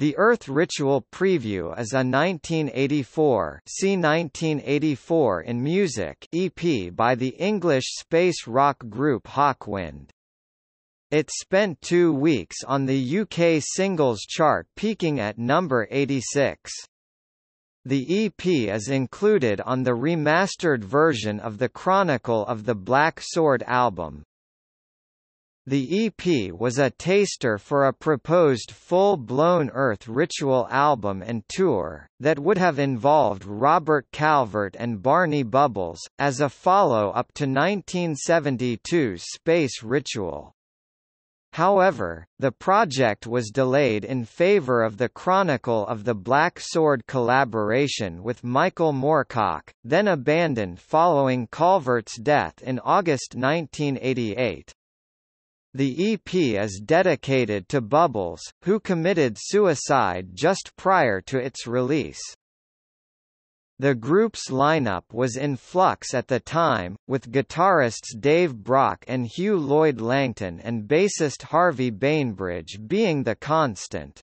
The Earth Ritual Preview is a 1984 see 1984 in music EP by the English space rock group Hawkwind. It spent two weeks on the UK singles chart peaking at number 86. The EP is included on the remastered version of the Chronicle of the Black Sword album, the EP was a taster for a proposed full-blown Earth Ritual album and tour, that would have involved Robert Calvert and Barney Bubbles, as a follow-up to 1972's Space Ritual. However, the project was delayed in favor of the Chronicle of the Black Sword collaboration with Michael Moorcock, then abandoned following Calvert's death in August 1988. The EP is dedicated to Bubbles, who committed suicide just prior to its release. The group's lineup was in flux at the time, with guitarists Dave Brock and Huw Lloyd Langton and bassist Harvey Bainbridge being the constant.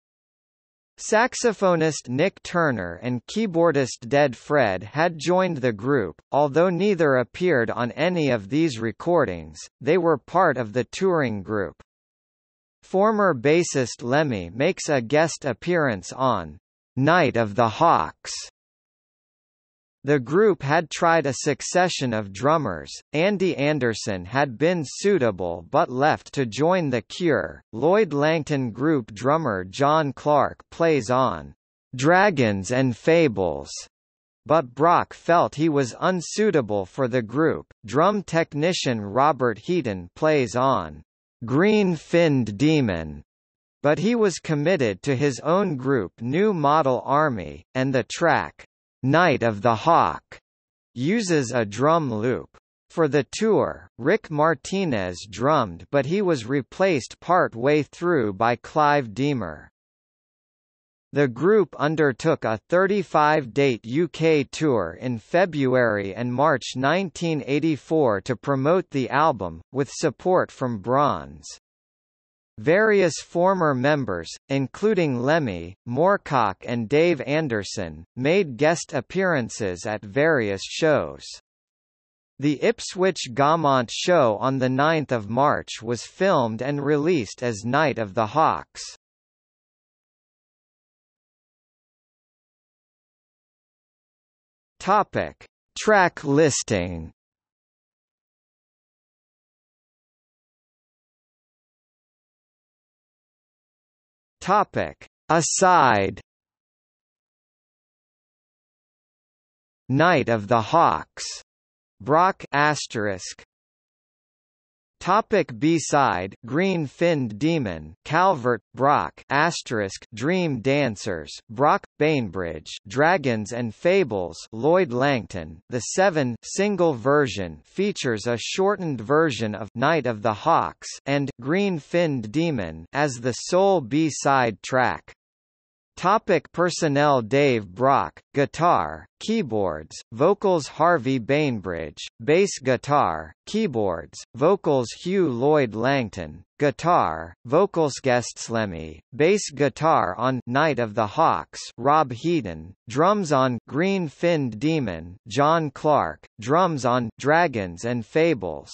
Saxophonist Nik Turner and keyboardist Dead Fred had joined the group, although neither appeared on any of these recordings, they were part of the touring group. Former bassist Lemmy makes a guest appearance on Night of the Hawks the group had tried a succession of drummers, Andy Anderson had been suitable but left to join The Cure, Lloyd Langton group drummer John Clark plays on "'Dragons and Fables' but Brock felt he was unsuitable for the group. Drum technician Robert Heaton plays on Green-Finned Demon, but he was committed to his own group New Model Army, and the track Night of the Hawk uses a drum loop. For the tour, Rick Martinez drummed but he was replaced part-way through by Clive Deamer. The group undertook a 35-date UK tour in February and March 1984 to promote the album, with support from Bronze. Various former members, including Lemmy, Moorcock and Dave Anderson, made guest appearances at various shows. The Ipswich Gaumont show on 9 March was filmed and released as Night of the Hawks. Topic. Track listing Topic. Aside Night of the Hawks. Brock asterisk Topic B-side Green Finned Demon Calvert Brock asterisk Dream Dancers Brock Bainbridge Dragons and Fables Lloyd Langton The 7 single version features a shortened version of Night of the Hawks and Green Finned Demon as the sole B-side track Topic personnel Dave Brock, guitar, keyboards, vocals Harvey Bainbridge, bass guitar, keyboards, vocals Huw Lloyd Langton, guitar, vocals guests Lemmy, bass guitar on Night of the Hawks Rob Heaton, drums on Green Finned Demon John Clark, drums on Dragons and Fables